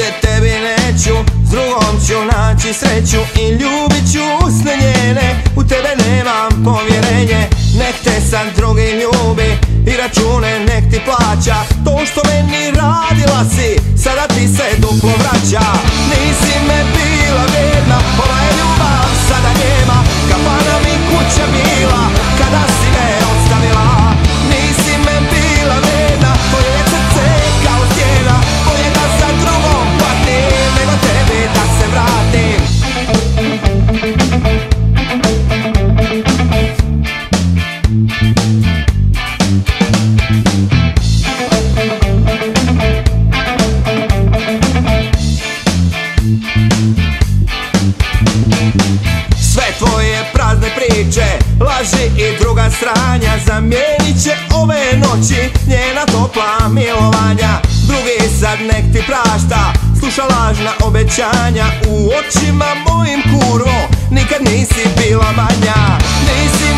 se tebi neću S drugom ću naći sreću I ljubit ću usne njene. U tebe nemam povjerenje Nek te sad drugi ljubi I račune nek ti plaća. To što meni radila si Sada ti se duplo vraća. Prazne priče Laži i druga stranja Zamijenit će ove noći Njena topla milovanja. Drugi sad nek ti prašta Sluša lažna obećanja. U očima mojim kurvo Nikad nisi bila manja. Nisi